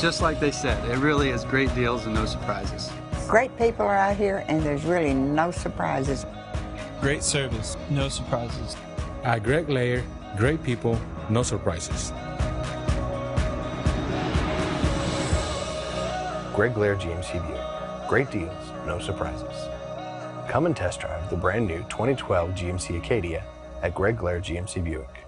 just like they said, it really is great deals and no surprises. Great people are out here, and there's really no surprises. Great service, no surprises. At Greg Lair, great people, no surprises. Greg Lair GMC Buick. Great deals, no surprises. Come and test drive the brand new 2012 GMC Acadia at Greg Lair GMC Buick.